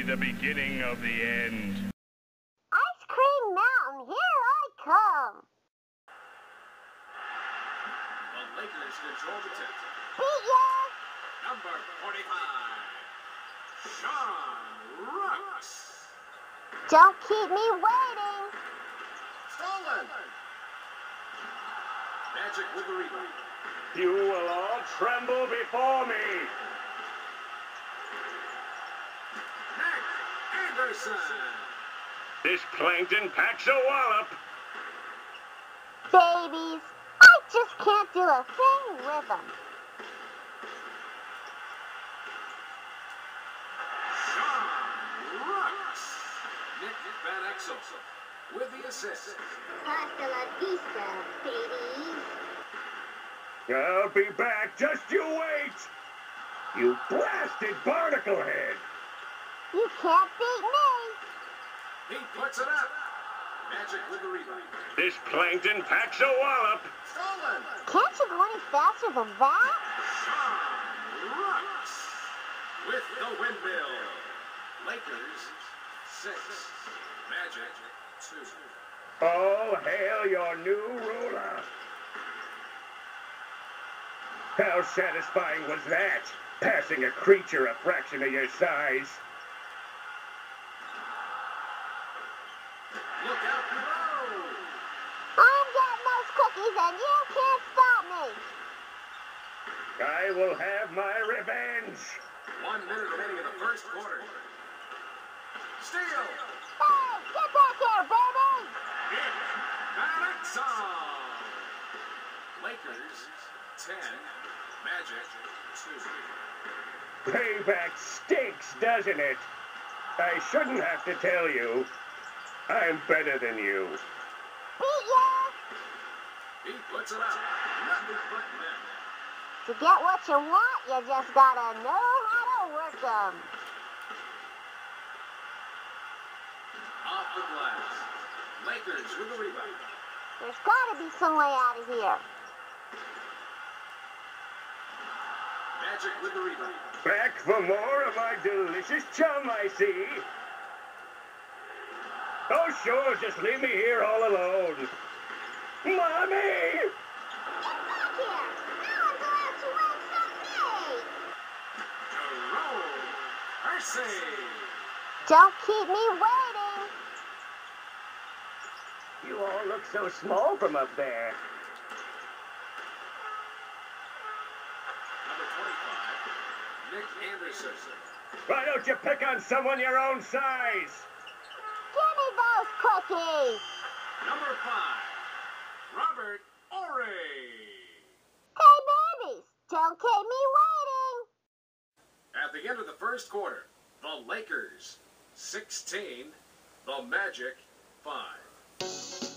the beginning of the end. Ice Cream Mountain, here I come. The Lakers control the tip. Beat ya! Number 45, Sean Rooks. Don't keep me waiting. Stolen. Magic with the rebound. You will all tremble before me. Anderson. This plankton packs a wallop. Babies, I just can't do a thing with them. Sean Rooks. Nick Van Exel with the assist. Hasta la vista, babies. I'll be back. Just you wait. You blasted barnacle head. You can't beat me. He puts it up. Magic with the rebound. This plankton packs a wallop. Stolen. Can't you go any faster than that? Sean Rooks with the windmill. Lakers six. Magic two. All hail your new ruler. How satisfying was that? Passing a creature a fraction of your size. Look out below. I'm getting those cookies and you can't stop me. I will have my revenge. One minute remaining in the first quarter. Steal. Hey, oh, get back here, baby. Nick Van Lakers 10. Magic 2. Payback stinks, doesn't it? I shouldn't have to tell you. I'm better than you. Beat ya. He puts it up. Nothing but net. To get what you want, you just gotta know how to work them. Off the glass. Lakers with the rebound. There's gotta be some way out of here. Magic with the rebound. Back for more of my delicious chum, I see. Oh, sure, just leave me here all alone. Mommy! Get back here. Now I'm to win some me. Jerome Kersey. Don't keep me waiting. You all look so small from up there. Number 25. Nick Anderson. Why don't you pick on someone your own size? Give me those cookies. Number 5. Robert Horry. Hey, babies, don't keep me waiting. At the end of the first quarter, the Lakers 16, the Magic 5.